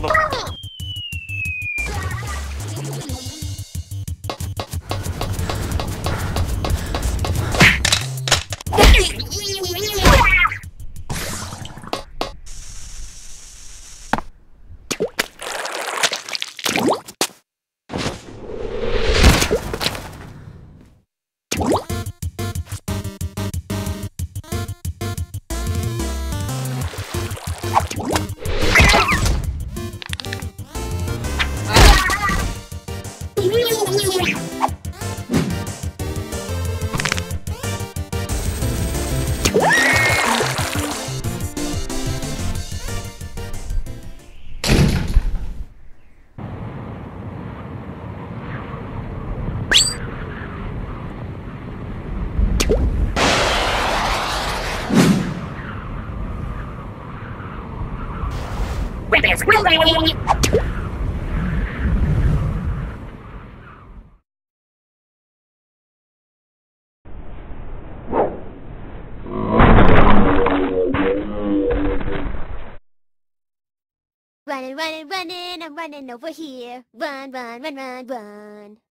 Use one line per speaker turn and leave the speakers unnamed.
mother... What? Surprise, mother...
Running, running, running, I'm running over here. Run, run, run, run, run.